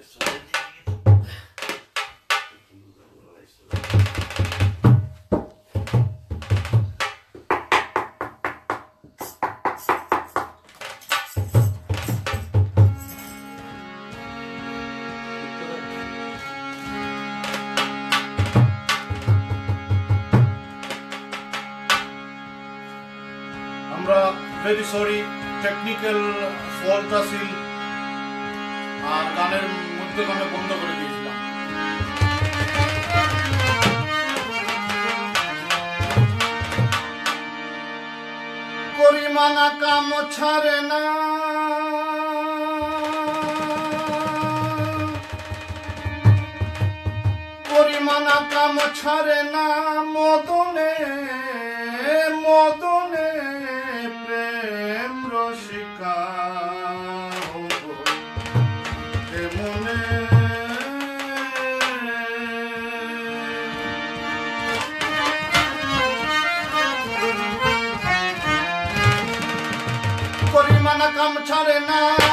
right side. আমরা very sorry technical fault আসিল শব্দের আমরা বন্ধ করে দিয়েছিলাম। করিমানা কাম ছাড়ে না। করিমানা কাম ছাড়ে না। মদনে মদনে। come to the night.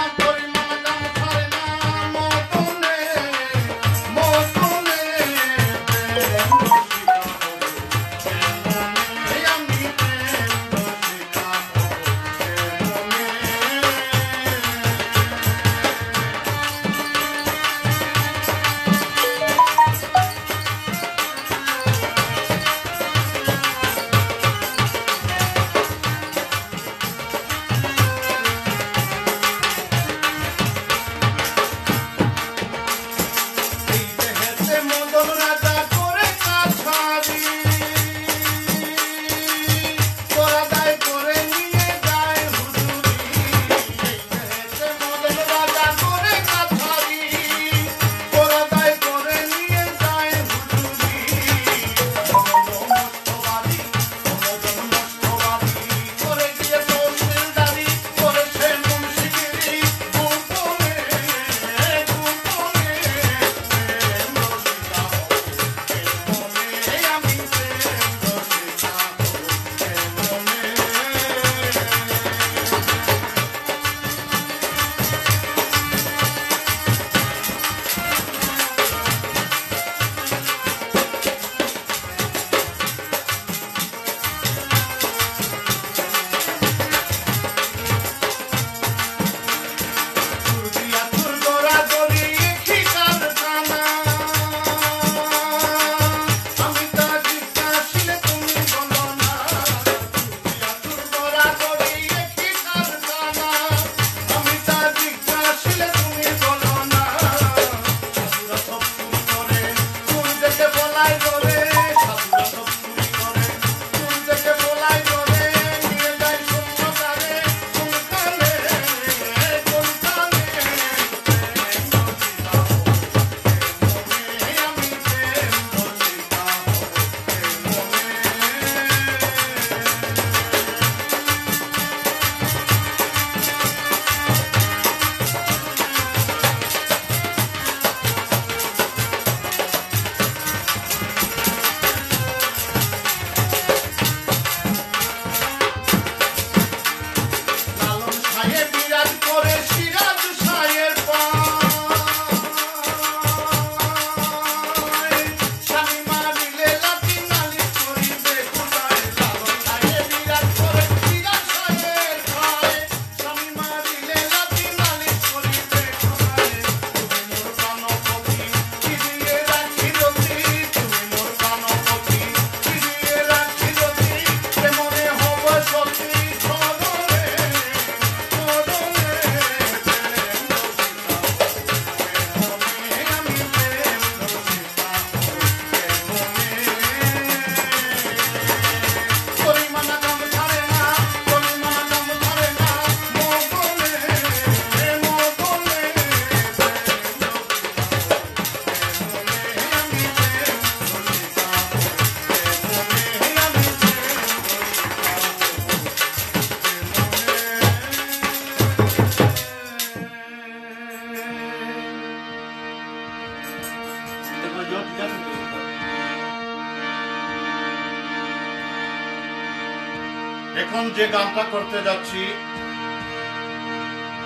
যে গানটা করতে যাচ্ছি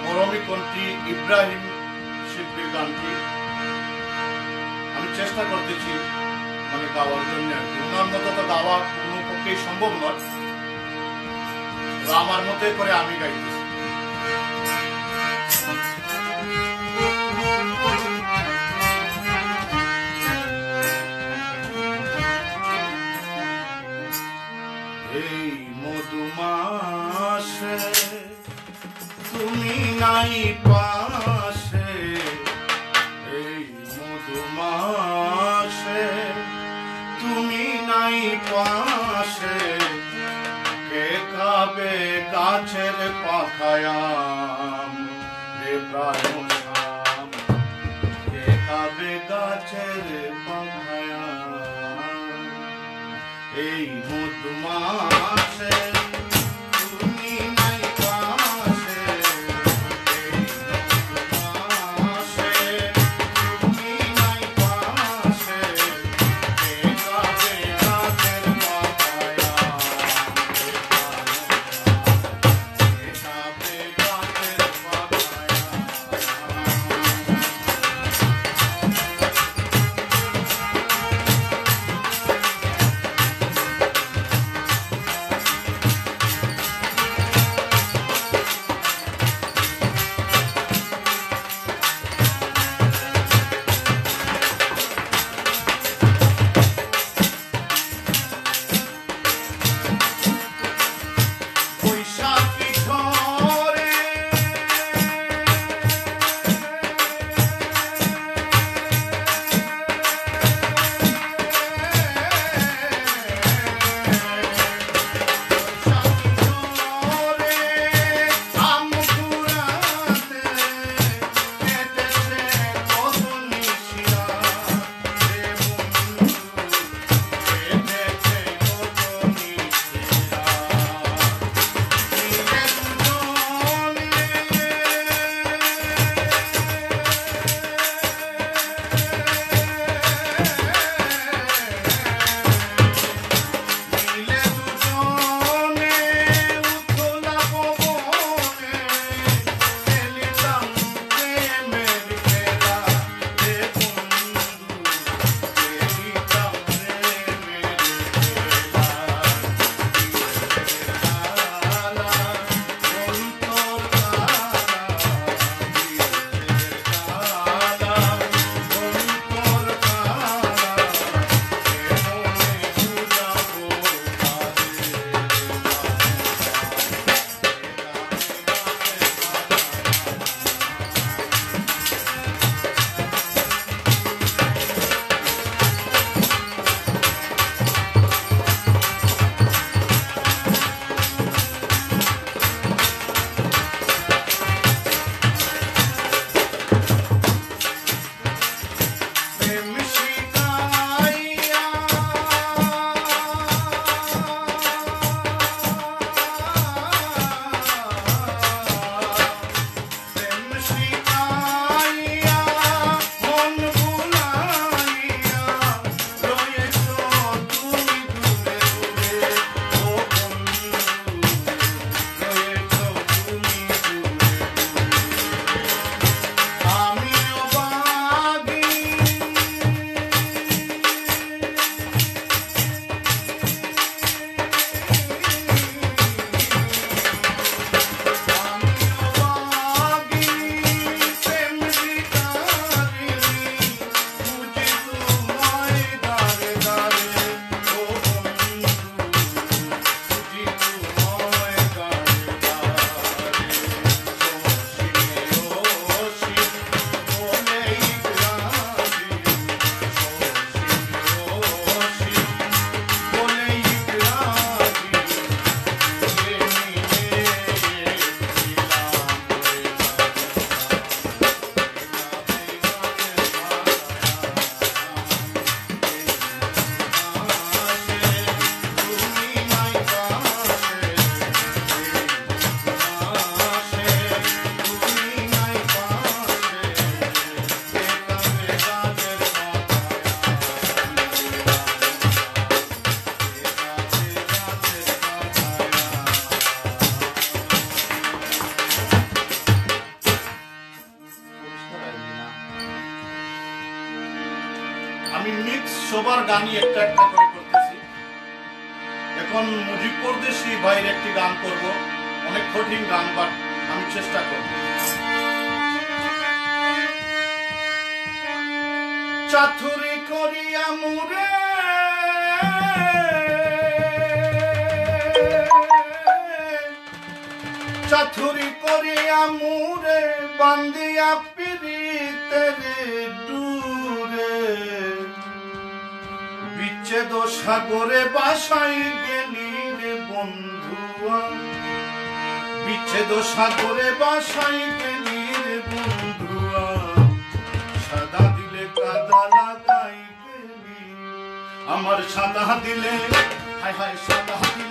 মরমিকন্ঠী ইব্রাহিম শিল্পীর গানটি আমি চেষ্টা করতেছি মানে গাওয়ার জন্য আর ওনার মতো তো গাওয়া কোনো পক্ষেই সম্ভব নয়। আমার মতে করে আমি গাইতেছি। তুমি নাই পাশে এই মধুমাসে তুমি নাই পাশে কে খাবে গাছের পাখায়াম? রে প্রাণ ছুরি করিয়া মুরে বান্দিয়া পিরিতের দূরে বিচ্ছেদ সাগরে বাসাই গেলি রে বন্ধু বিচ্ছেদ সাগরে বাসাই গেলি রে বন্ধুয়া সাদা দিলে কাদা লাগাই গেলি। আমার সাদা দিলে, হায় হায় সাদা দিলে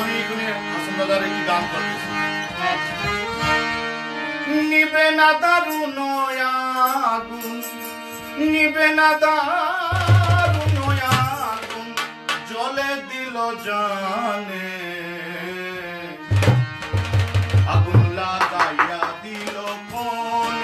আমি এখানে হাসানদার করতেছি? নিবে না আগুন, নিবে না দারুণ আগুন জলে দিল জানে। আগুন লাগাইয়া দিল কোন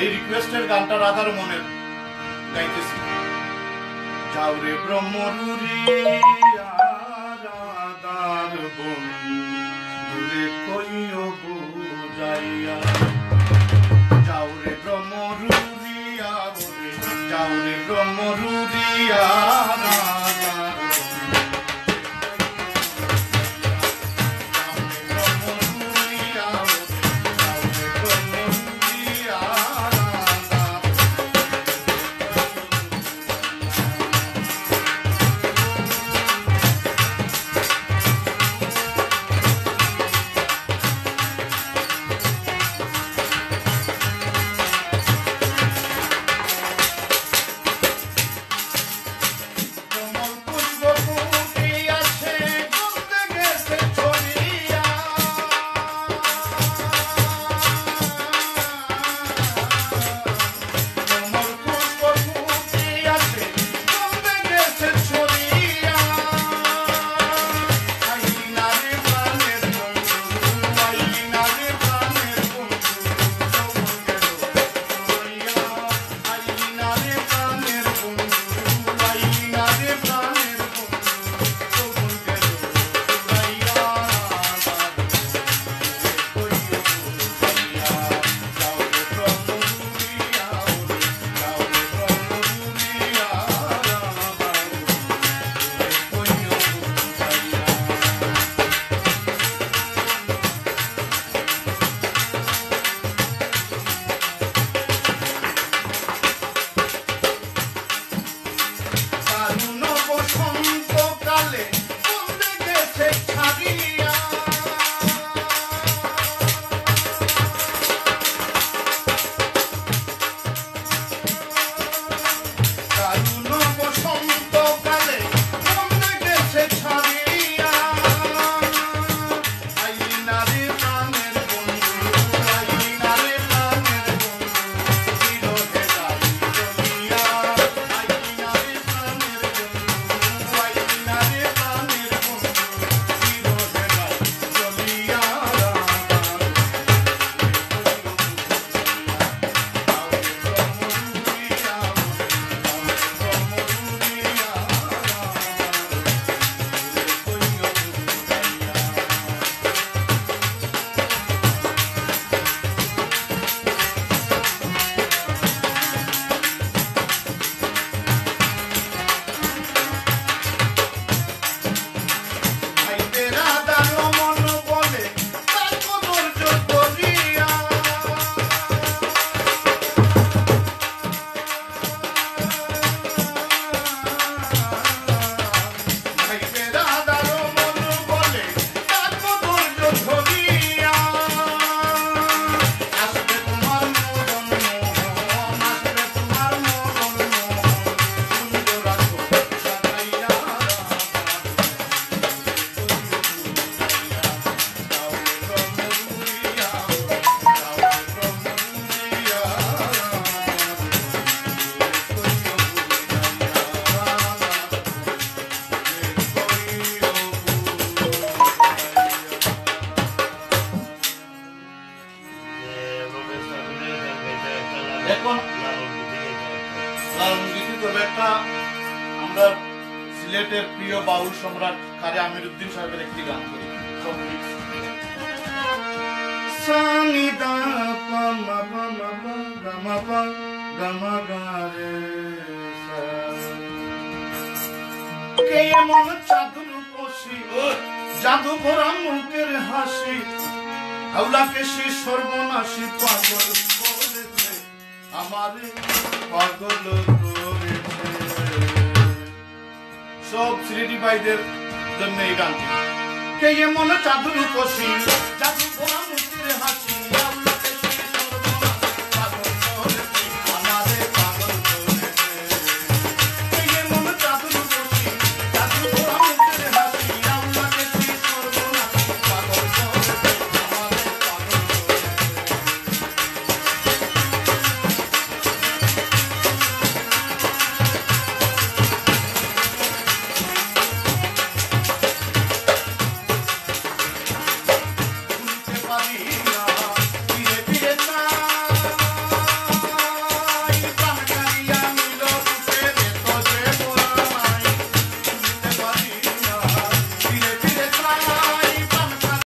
এই রিকোয়েস্টের গানটা রাধার মনে গাইতেছি। যাও রে ব্রহ্মরুরি রাধার রে কইও বুঝাইয়া। যাও রে কেমন চাদুর কষি? জাদু ভরা মুখের হাসি। হাওলাকে সে সর্বনাশী পাগল করেছে, আমার পাগল করেছে। সব শ্রেণি ভাইদের জন্য এই গান কে এমন চাদুর কষি? জাদু ভরা মুখের হাসি